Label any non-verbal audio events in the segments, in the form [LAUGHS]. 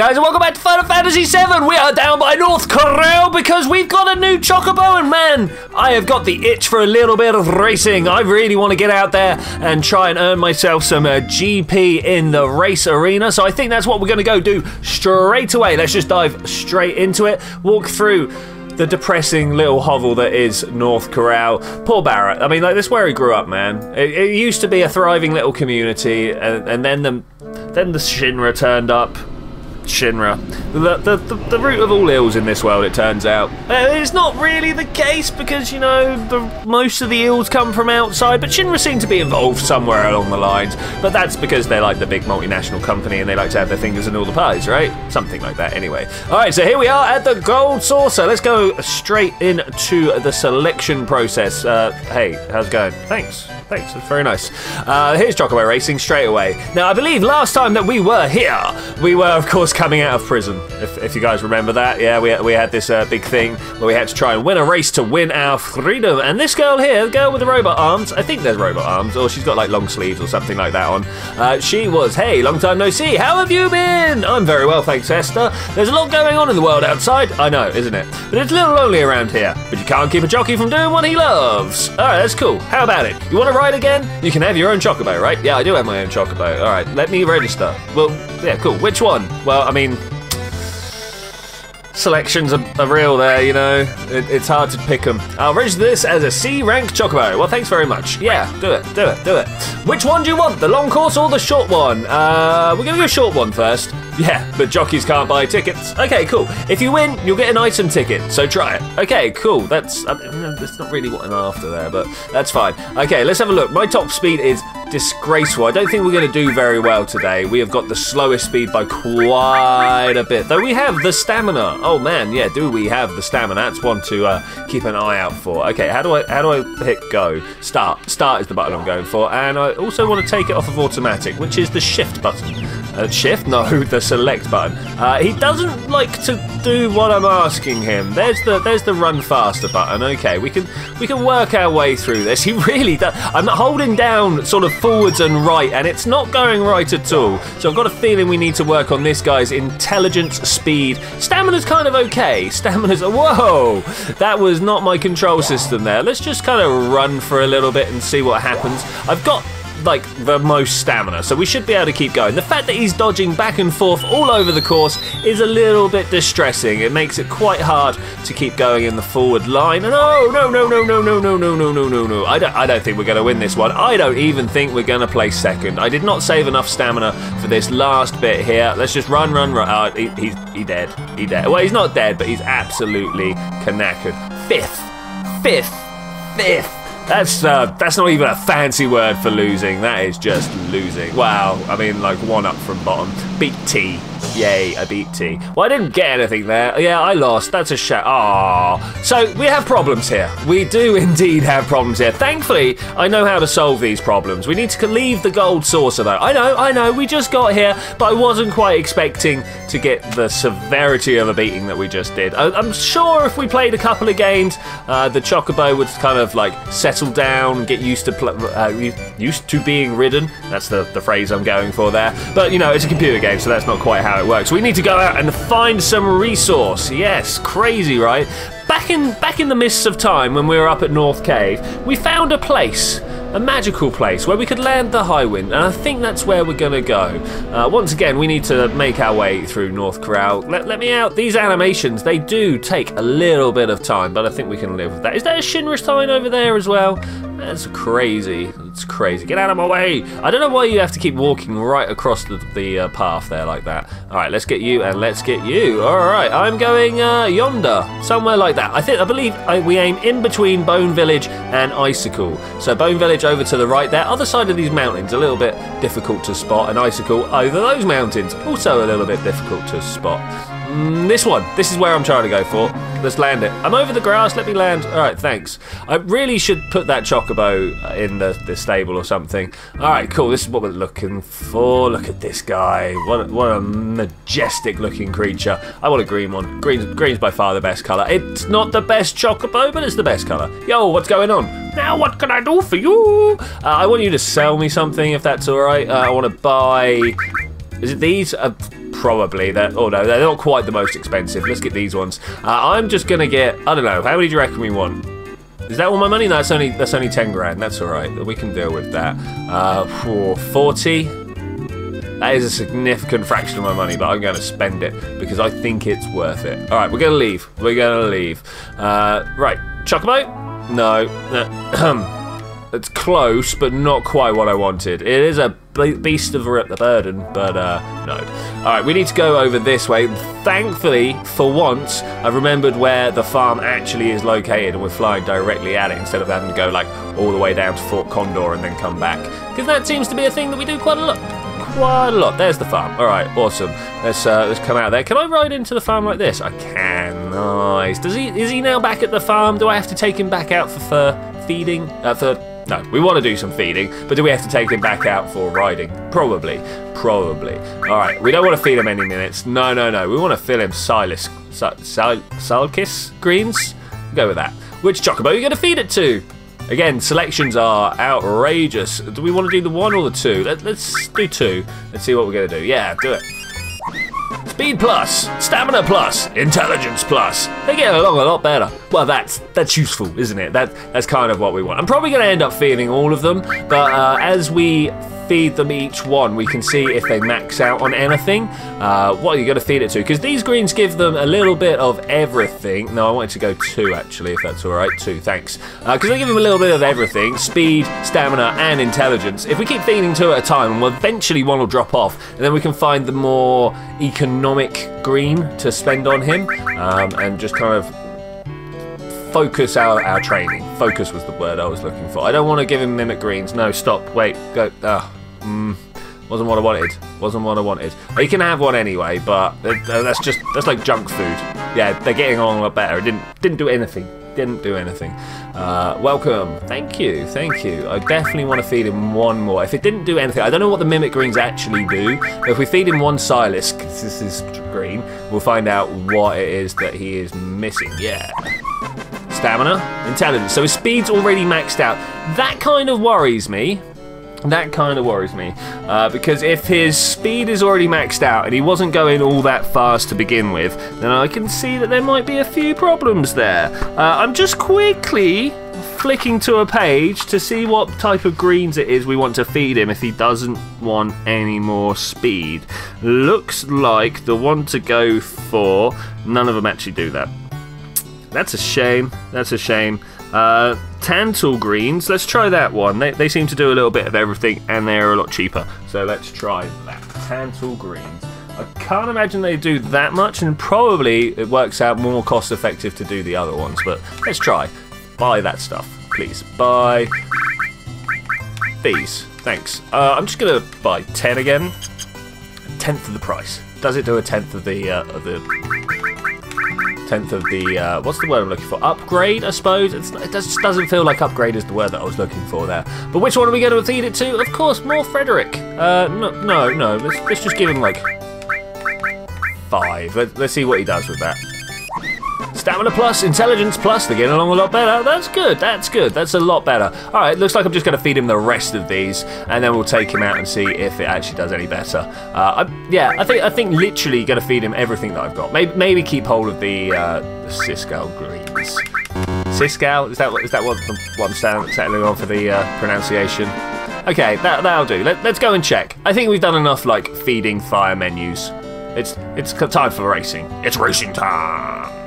guys, and welcome back to Final Fantasy VII. We are down by North Corel because we've got a new Chocobo, and man, I have got the itch for a little bit of racing. I really want to get out there and try and earn myself some uh, GP in the race arena. So I think that's what we're going to go do straight away. Let's just dive straight into it. Walk through the depressing little hovel that is North Corel. Poor Barret. I mean, like this is where he grew up, man. It, it used to be a thriving little community, and, and then the then the Shinra turned up. Shinra. The, the, the, the root of all ills in this world, it turns out. Uh, it's not really the case because, you know, the, most of the ills come from outside, but Shinra seem to be involved somewhere along the lines. But that's because they're like the big multinational company and they like to have their fingers in all the pies, right? Something like that, anyway. Alright, so here we are at the Gold Saucer. Let's go straight into the selection process. Uh, hey, how's it going? Thanks. Thanks, that's very nice. Uh, here's Chocobo Racing straight away. Now, I believe last time that we were here, we were, of course, coming out of prison. If, if you guys remember that, yeah, we, we had this uh, big thing where we had to try and win a race to win our freedom. And this girl here, the girl with the robot arms, I think there's robot arms, or she's got like long sleeves or something like that on. Uh, she was, hey, long time no see. How have you been? I'm very well, thanks, Ester. There's a lot going on in the world outside. I know, isn't it? But it's a little lonely around here. But you can't keep a jockey from doing what he loves. All right, that's cool. How about it? You want to ride again? You can have your own chocobo, right? Yeah, I do have my own chocobo. All right, let me register. Well, yeah, cool. Which one? Well, I mean, selections are, are real there, you know. It, it's hard to pick them. I'll register this as a C rank chocobo. Well, thanks very much. Yeah, do it, do it, do it. Which one do you want? The long course or the short one? Uh, we're gonna go short one first. [LAUGHS] Yeah, but jockeys can't buy tickets. Okay, cool. If you win, you'll get an item ticket, so try it. Okay, cool. That's uh, that's not really what I'm after there, but that's fine. Okay, let's have a look. My top speed is disgraceful. I don't think we're going to do very well today. We have got the slowest speed by quite a bit, though we have the stamina. Oh man, yeah, do we have the stamina? That's one to uh, keep an eye out for. Okay, how do I how do I hit go? Start. Start is the button I'm going for, and I also want to take it off of automatic, which is the shift button. Uh, shift? No, the select button. Uh, he doesn't like to do what I'm asking him. There's the there's the run faster button. Okay, we can we can work our way through this. [LAUGHS] He really does. I'm holding down sort of forwards and right, and it's not going right at all. So I've got a feeling we need to work on this guy's intelligence, speed. Stamina's kind of okay. Stamina's a whoa. That was not my control system there. Let's just kind of run for a little bit and see what happens. I've got like the most stamina, so we should be able to keep going. The fact that he's dodging back and forth all over the course is a little bit distressing. It makes it quite hard to keep going in the forward line. And oh no no no no no no no no no no no! I don't I don't think we're going to win this one. I don't even think we're going to place second. I did not save enough stamina for this last bit here. Let's just run run run. Oh, he, he's he dead. He dead. Well, he's not dead, but he's absolutely knackered. Fifth, fifth, fifth. That's uh, that's not even a fancy word for losing. That is just losing. Wow. I mean, like one up from bottom. Beat T. Yay, I beat T. Well, I didn't get anything there. Yeah, I lost. That's a shame. Ah. So we have problems here. We do [LAUGHS] indeed have problems here. Thankfully, I know how to solve these problems. We need to leave the gold saucer, though. I know, I know. We just got here, but I wasn't quite expecting to get the severity of a beating that we just did. I, am sure if we played a couple of games, uh, the Chocobo would kind of like settle down, get used to uh, used to being ridden. That's the, the phrase I'm going for there. But you know, it's a computer game, so that's not quite how it works. We need to go out and find some resource. Yes, crazy, right? Back in back in the mists of time when we were up at North Cave, we found a place a magical place where we could land the Highwind, and I think that's where we're going to go. Uh, once again, we need to make our way through North Corel. Let, let me out. These animations, they do take a little bit of time, but I think we can live with that. Is there a Shinra sign over there as well? That's crazy. It's crazy. Get out of my way. I don't know why you have to keep walking right across the, the uh, path there like that. All right, let's get you and let's get you. All right, I'm going uh, yonder, somewhere like that. I think I believe I, we aim in between Bone Village and Icicle. So Bone Village over to the right there, other side of these mountains, a little bit difficult to spot, and Icicle over those mountains, also a little bit difficult to spot. Mm, this one. This is where I'm trying to go for. Let's land it. I'm over the grass. Let me land. All right, thanks. I really should put that chocobo in the, the stable or something. All right, cool. This is what we're looking for. Look at this guy. What a, what a majestic looking creature. I want a green one. Green, green's by far the best colour. It's not the best chocobo, but it's the best colour. Yo, what's going on? Now, what can I do for you? Uh, I want you to sell me something if that's all right. Uh, I want to buy Is it these? Uh, probably. They're, oh no, they're not quite the most expensive. Let's get these ones. Uh, I'm just gonna get, I don't know, how many do you reckon we want? Is that all my money? No, that's only that's only 10 grand. That's all right. We can deal with that. Uh, for 40. That is a significant fraction of my money, but I'm going to spend it because I think it's worth it. All right, we're going to leave. We're going to leave. Uh, right, Chocobo? No. [CLEARS THROAT] it's close, but not quite what I wanted. It is a beast of a burden, but uh, no. All right, we need to go over this way. Thankfully, for once, I've remembered where the farm actually is located, and we're flying directly at it instead of having to go like all the way down to Fort Condor and then come back. Because that seems to be a thing that we do quite a lot. Quite a lot. There's the farm. All right, awesome. Let's uh, let's come out there. Can I ride into the farm like this? I can. Nice. Does he? Is he now back at the farm? Do I have to take him back out for fur feeding? Uh, for no, we want to do some feeding, but do we have to take him back out for riding? Probably. Probably. All right, we don't want to feed him any minutes. No, no, no. We want to fill him Silas, Sil Sylkis greens? Go with that. Which chocobo are you going to feed it to? Again, selections are outrageous. Do we want to do the one or the two? Let, us do two. Let's see what we're going to do. Yeah, do it. Speed plus, stamina plus, intelligence plus. They get along a lot better. Well, that's that's useful, isn't it? That that's kind of what we want. I'm probably going to end up feeling all of them, but uh, as we feed them each one, we can see if they max out on anything. Uh, what are you going to feed it to? Because these greens give them a little bit of everything. No, I wanted to go two, actually, if that's all right. Two, thanks. Because uh, they give them a little bit of everything. Speed, stamina, and intelligence. If we keep feeding two at a time, eventually one will drop off. And then we can find the more economic green to spend on him. Um, and just kind of focus our, our training. Focus was the word I was looking for. I don't want to give him Mimett greens. No, stop. Wait. Go. Ah. Mm, wasn't what I wanted. Wasn't what I wanted. You can have one anyway, but that's just that's like junk food. Yeah, they're getting along a lot better. It didn't didn't do anything. Didn't do anything. Uh, welcome. Thank you. Thank you. I definitely want to feed him one more. If it didn't do anything, I don't know what the Mimett greens actually do. But if we feed him one Silas, this is green, we'll find out what it is that he is missing. Yeah stamina, intelligence. So his speed's already maxed out. That kind of worries me. That kind of worries me, uh, because if his speed is already maxed out and he wasn't going all that fast to begin with, then I can see that there might be a few problems there. Uh, I'm just quickly flicking to a page to see what type of greens it is we want to feed him if he doesn't want any more speed. Looks like the one to go for, none of them actually do that. That's a shame. That's a shame. Uh, Tantal greens, let's try that one. They, they seem to do a little bit of everything and they're a lot cheaper. So let's try that. Tantal greens. I can't imagine they do that much and probably it works out more cost effective to do the other ones. But let's try. Buy that stuff, please. Buy these. Thanks. Uh, I'm just going to buy 10 again. A tenth of the price. Does it do a tenth of the, uh, of the tenth of the uh, what's the word I'm looking for? Upgrade, I suppose. It's, it just doesn't feel like upgrade is the word that I was looking for there. But which one are we going to feed it to? Of course, more Frederick. Uh, no, no, no. Let's let's just give him like five. Let, let's see what he does with that. Stamina plus, intelligence plus, they're getting along a lot better. That's good, that's good, that's a lot better. All right, looks like I'm just going to feed him the rest of these, and then we'll take him out and see if it actually does any better. Uh, I, yeah, I think I think literally going to feed him everything that I've got. Maybe, maybe keep hold of the, uh, the Siscal greens. Siscal, is that, is that what, what I'm settling on for the uh, pronunciation? Okay, that, that'll do. Let, let's go and check. I think we've done enough, like, feeding fire menus. It's, it's time for racing. It's racing time!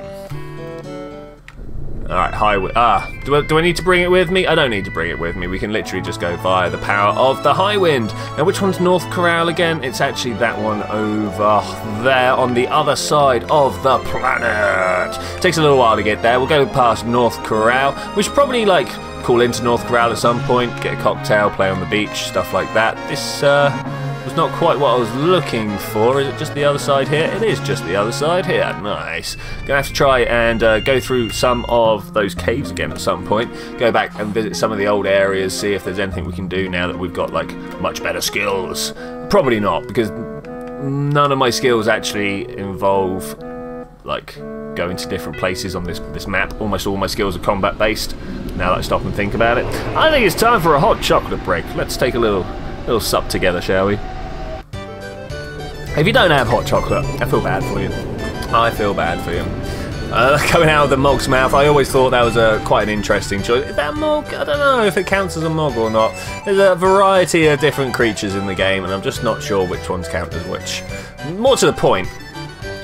Alright, highway. Ah, do I, do I need to bring it with me? I don't need to bring it with me. We can literally just go via the power of the Highwind. Now, which one's North Corel again? It's actually that one over there on the other side of the planet. Takes a little while to get there. We'll go past North Corel. We should probably, like, call into North Corel at some point, get a cocktail, play on the beach, stuff like that. This, uh was not quite what I was looking for. Is it just the other side here? It is just the other side here. Nice. Gonna have to try and uh, go through some of those caves again at some point. Go back and visit some of the old areas, see if there's anything we can do now that we've got like much better skills. Probably not, because none of my skills actually involve like going to different places on this this map. Almost all my skills are combat based. Now that I stop and think about it, I think it's time for a hot chocolate break. Let's take a little little sup together, shall we? If you don't have hot chocolate, I feel bad for you. I feel bad for you. Uh, [LAUGHS] coming out of the mog's mouth, I always thought that was a quite an interesting choice. Is that mog? I don't know if it counts as a mog or not. There's a variety of different creatures in the game, and I'm just not sure which ones count as which. More to the point,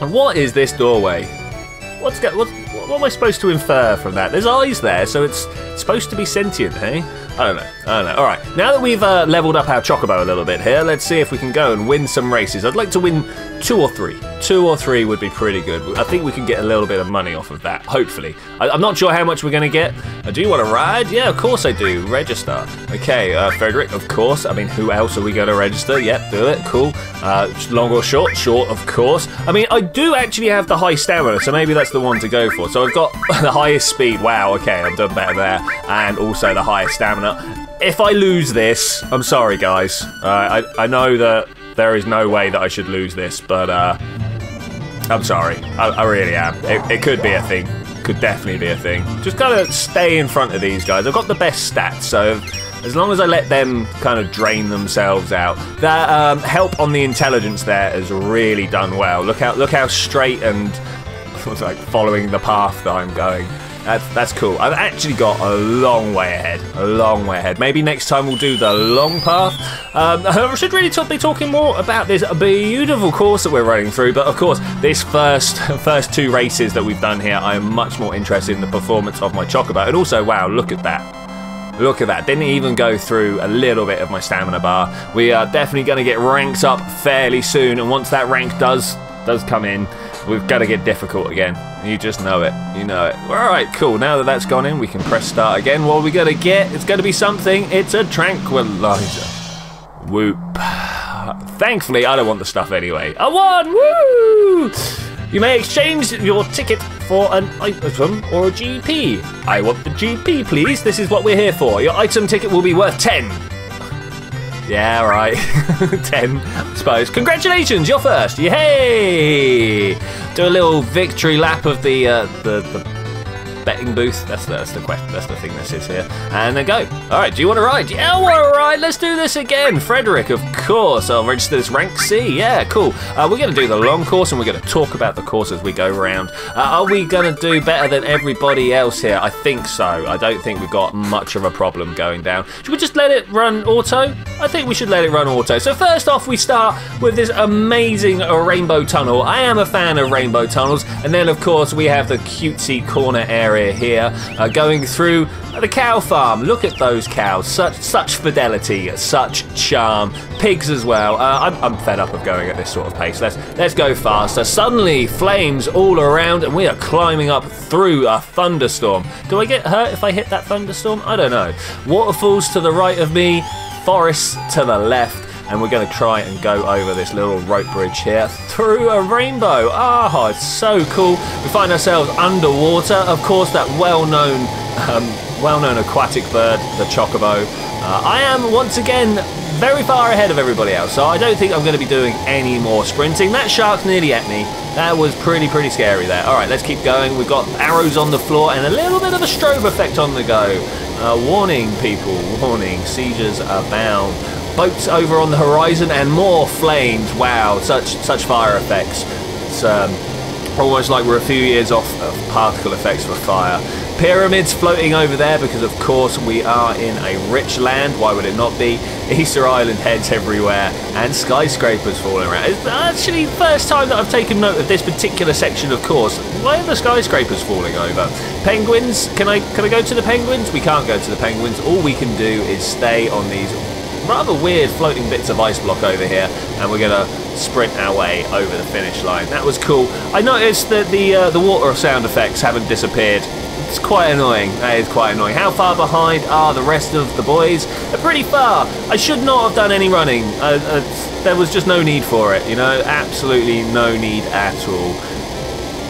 what is this doorway? What's what, what am I supposed to infer from that? There's eyes there, so it's supposed to be sentient, hey? I don't know. I don't know. All right, now that we've uh, leveled up our Chocobo a little bit here, let's see if we can go and win some races. I'd like to win two or three. Two or three would be pretty good. I think we can get a little bit of money off of that, hopefully. I, am not sure how much we're going to get. Uh, do you want to ride? Yeah, of course I do. Register. Okay, uh, Frederick, of course. I mean, who else are we going to register? Yep, do it. Cool. Uh, long or short? Short, of course. I mean, I do actually have the high stamina, so maybe that's the one to go for. So I've got [LAUGHS] the highest speed. Wow, okay, I'm done better there. And also the highest stamina if I lose this, I'm sorry, guys. Uh, I, I know that there is no way that I should lose this, but uh, I'm sorry. I, I really am. It, it, could be a thing. Could definitely be a thing. Just gotta stay in front of these guys. I've got the best stats, so as long as I let them kind of drain themselves out. That um, help on the intelligence there has really done well. Look how look how straight and [LAUGHS] like following the path that I'm going. That's, that's cool. I've actually got a long way ahead. A long way ahead. Maybe next time we'll do the long path. Um, I should really be talking more about this beautiful course that we're running through. But of course, this first [LAUGHS] first two races that we've done here, I am much more interested in the performance of my Chocobo. And also, wow, look at that. Look at that. Didn't even go through a little bit of my stamina bar. We are definitely going to get ranked up fairly soon. And once that rank does does come in, we've got to get difficult again. You just know it. You know it. Alright, cool. Now that that's gone in, we can press start again. What are we going to get? It's going to be something. It's a tranquilizer. Whoop. Thankfully, I don't want the stuff anyway. I won! Woo! You may exchange your ticket for an item or a GP. I want the GP, please. This is what we're here for. Your item ticket will be worth 10. Yeah, right. [LAUGHS] 10, I suppose. Congratulations, you're first. Yay! Do a little victory lap of the, uh, the, the betting booth. That's the, that's the question. That's the thing that is here. And then go. All right. Do you want to ride? Yeah, I want to ride. Let's do this again. Frederick, of course. I'll register this rank C. Yeah, cool. Uh, we're going to do the long course and we're going to talk about the course as we go around. Uh, are we going to do better than everybody else here? I think so. I don't think we've got much of a problem going down. Should we just let it run auto? I think we should let it run auto. So first off, we start with this amazing rainbow tunnel. I am a fan of rainbow tunnels. And then, of course, we have the cutesy corner area area here, uh, going through the cow farm. Look at those cows, such such fidelity, such charm. Pigs as well. Uh, I'm, I'm fed up of going at this sort of pace. Let's let's go faster. Suddenly, flames all around, and we are climbing up through a thunderstorm. Do I get hurt if I hit that thunderstorm? I don't know. Waterfalls to the right of me, forests to the left and we're going to try and go over this little rope bridge here through a rainbow. Ah, oh, it's so cool. We find ourselves underwater. Of course, that well-known, um, well-known aquatic bird, the chocobo. Uh, I am once again very far ahead of everybody else, so I don't think I'm going to be doing any more sprinting. That shark's nearly at me. That was pretty, pretty scary there. All right, let's keep going. We've got arrows on the floor and a little bit of a strobe effect on the go. Uh, warning, people, warning, seizures abound boats over on the horizon and more flames. Wow, such such fire effects. It's um, almost like we're a few years off of particle effects for fire. Pyramids floating over there because of course we are in a rich land, why would it not be? Easter Island heads everywhere and skyscrapers falling around. It's actually the first time that I've taken note of this particular section of course. Why are the skyscrapers falling over? Penguins, can I can I go to the penguins? We can't go to the penguins. All we can do is stay on these rather weird floating bits of ice block over here, and we're going to sprint our way over the finish line. That was cool. I noticed that the uh, the water sound effects haven't disappeared. It's quite annoying. That is quite annoying. How far behind are the rest of the boys? They're pretty far. I should not have done any running. Uh, uh, there was just no need for it, you know? Absolutely no need at all.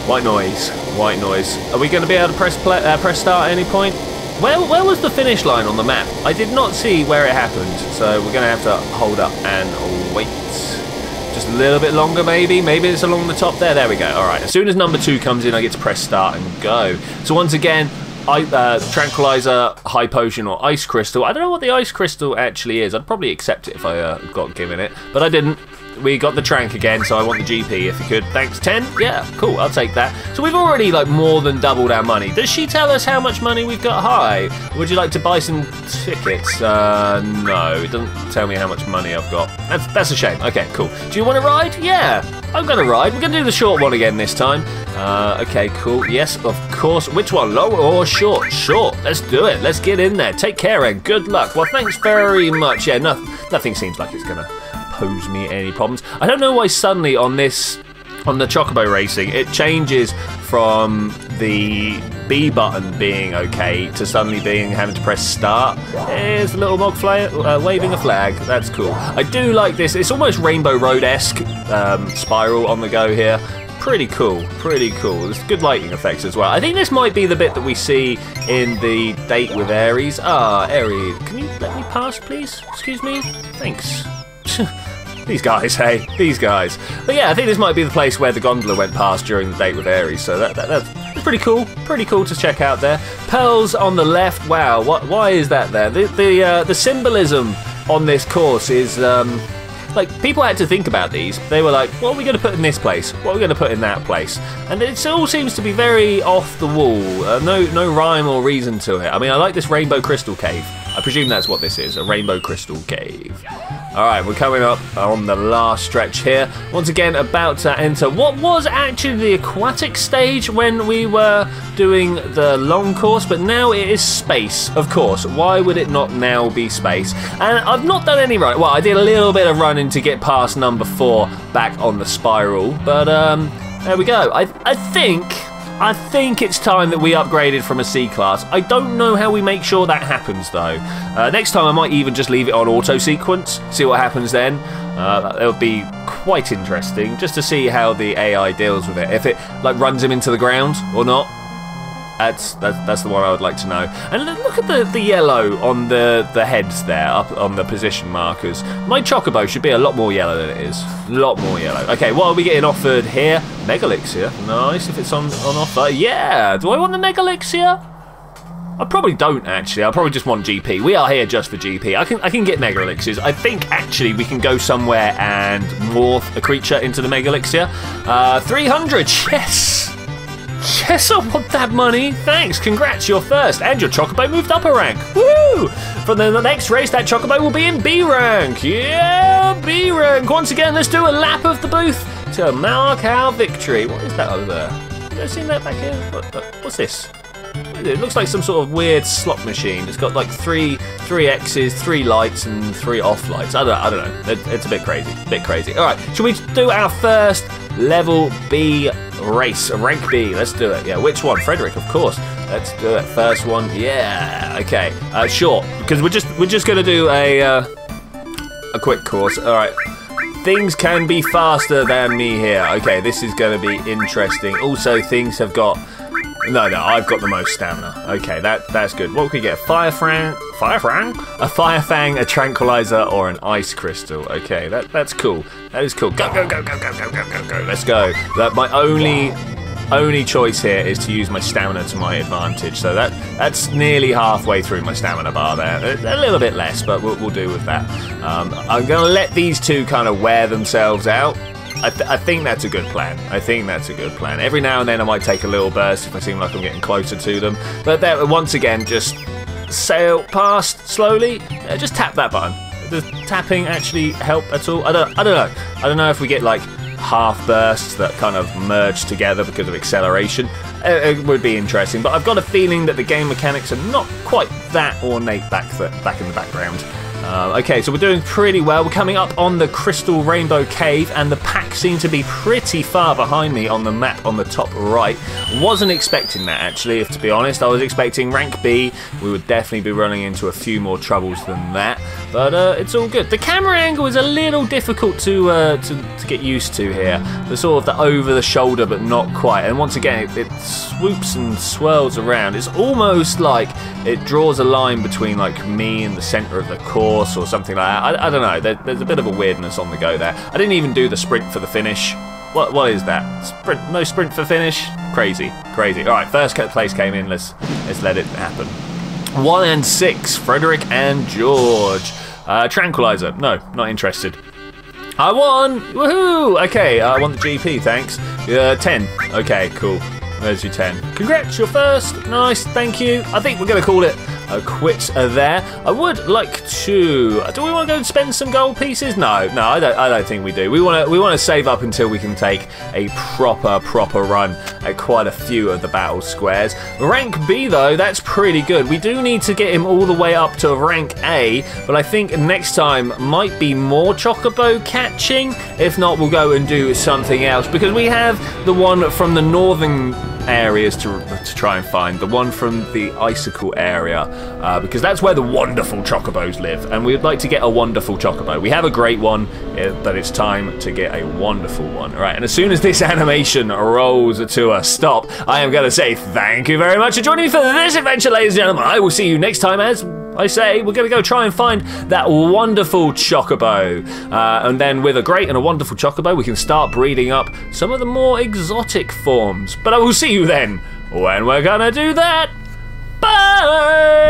White noise. White noise. Are we going to be able to press, play, uh, press start at any point? Where, where was the finish line on the map? I did not see where it happened, so we're going to have to hold up and wait. Just a little bit longer, maybe. Maybe it's along the top there. There we go. All right. As soon as number two comes in, I get to press start and go. So once again, I, uh, tranquilizer, high potion, or ice crystal. I don't know what the ice crystal actually is. I'd probably accept it if I uh, got given it, but I didn't. We got the trank again, so I want the GP if you could. Thanks, 10? Yeah, cool, I'll take that. So we've already like more than doubled our money. Does she tell us how much money we've got high? Would you like to buy some tickets? Uh, no, it doesn't tell me how much money I've got. That's, that's a shame. Okay, cool. Do you want to ride? Yeah, I'm gonna ride. We're gonna do the short one again this time. Uh, okay, cool. Yes, of course. Which one, long or short? Short. Let's do it. Let's get in there. Take care and good luck. Well, thanks very much. Yeah, no, nothing seems like it's gonna pose me any problems. I don't know why suddenly on this on the Chocobo racing, it changes from the B button being okay to suddenly being having to press start. There's a little mog fly, uh, waving a flag. That's cool. I do like this. It's almost Rainbow Road-esque um, spiral on the go here. Pretty cool, pretty cool. There's good lighting effects as well. I think this might be the bit that we see in the date with Aeris. Ah, Aeris, can you let me pass, please? Excuse me? Thanks. [LAUGHS] These guys, hey, these guys. But yeah, I think this might be the place where the gondola went past during the date with Aeris, so that, that, that's pretty cool. Pretty cool to check out there. Pearls on the left, wow, what, why is that there? The, the, uh, the symbolism on this course is... Um, like people had to think about these. They were like, what are we going to put in this place? What are we going to put in that place? And it all seems to be very off the wall. Uh, no, no rhyme or reason to it. I mean, I like this rainbow crystal cave. I presume that's what this is, a rainbow crystal cave. Alright, we're coming up on the last stretch here. Once again, about to enter what was actually the aquatic stage when we were doing the long course, but now it is space, of course. Why would it not now be space? And I've not done any run. Well, I did a little bit of running to get past number four back on the spiral, but um, there we go. I, I think I think it's time that we upgraded from a C class. I don't know how we make sure that happens though. Uh, next time I might even just leave it on auto sequence, see what happens then. Uh, it would be quite interesting just to see how the AI deals with it. If it like runs him into the ground or not. That's, that's that's the one I would like to know. And look at the, the yellow on the, the heads there, up on the position markers. My Chocobo should be a lot more yellow than it is. A lot more yellow. Okay, what are we getting offered here? Megalixir. Nice, if it's on, on offer. Yeah, do I want the Megalixir? I probably don't actually. I probably just want GP. We are here just for GP. I can I can get Mega Elixirs. I think actually we can go somewhere and morph a creature into the Mega Elixir. Uh, 300, [LAUGHS] yes! Yes, I want that money. Thanks. Congrats, you're first. And your Chocobo moved up a rank. Woo! For the, next race, that Chocobo will be in B rank. Yeah, B rank. Once again, let's do a lap of the booth to mark our victory. What is that over there? You seen that back here? What, what's this? It looks like some sort of weird slot machine. It's got like three three X's, three lights, and three off lights. I don't, I don't know. It, it's a bit crazy. A bit crazy. All right, should we do our first level B race, rank B? Let's do it. Yeah, which one? Frederick, of course. Let's do it. First one. Yeah. Okay. Uh, short, because we're just we're just gonna do a uh, a quick course. All right. Things can be faster than me here. Okay, this is going to be interesting. Also, things have got no, no, I've got the most stamina. Okay, that that's good. What can we get? Fire Fang, Fire Fang, a Fire Fang, a Tranquilizer, or an Ice Crystal. Okay, that that's cool. That is cool. Go, go, go, go, go, go, go, go, go. Let's go. That my only only choice here is to use my stamina to my advantage. So that that's nearly halfway through my stamina bar there. A, little bit less, but we'll, we'll do with that. Um, I'm going to let these two kind of wear themselves out. I, th I, think that's a good plan. I think that's a good plan. Every now and then I might take a little burst if I seem like I'm getting closer to them. But there, once again, just sail past slowly. Uh, just tap that button. Does tapping actually help at all? I don't. I don't know. I don't know if we get like half bursts that kind of merge together because of acceleration. It, it would be interesting, but I've got a feeling that the game mechanics are not quite that ornate back the, back in the background. Uh, okay, so we're doing pretty well. We're coming up on the Crystal Rainbow Cave, and the pack seem to be pretty far behind me on the map on the top right. Wasn't expecting that, actually, if to be honest. I was expecting rank B. We would definitely be running into a few more troubles than that, but uh, it's all good. The camera angle is a little difficult to, uh, to, to get used to here. The sort of the over the shoulder, but not quite. And once again, it, it swoops and swirls around. It's almost like it draws a line between like me and the center of the course or something like that. I, I don't know. There, there's a bit of a weirdness on the go there. I didn't even do the sprint for the finish. What what is that? Sprint? No sprint for finish? Crazy, crazy. All right, first place came in. Let's let's let it happen. One and six, Frederick and George. Uh, tranquilizer. No, not interested. I won! Woohoo! Okay, I want the GP, thanks. Uh, 10. Okay, cool. There's your 10. Congrats, you're first. Nice, thank you. I think we're going to call it a quit there. I would like to. Do we want to go and spend some gold pieces? No, no, I don't. I don't think we do. We want to. We want to save up until we can take a proper, proper run at quite a few of the battle squares. Rank B though, that's pretty good. We do need to get him all the way up to rank A, but I think next time might be more chocobo catching. If not, we'll go and do something else because we have the one from the northern areas to, to try and find. The one from the icicle area, uh, because that's where the wonderful chocobos live, and we'd like to get a wonderful chocobo. We have a great one, but it's time to get a wonderful one. All right, and as soon as this [LAUGHS] animation rolls to a stop, I am going to say thank you very much for joining me for this adventure, ladies and gentlemen. I will see you next time as I say, we're going to go try and find that wonderful chocobo. Uh, and then with a great and a wonderful chocobo, we can start breeding up some of the more exotic forms. But I will see you then when we're going to do that. Bye!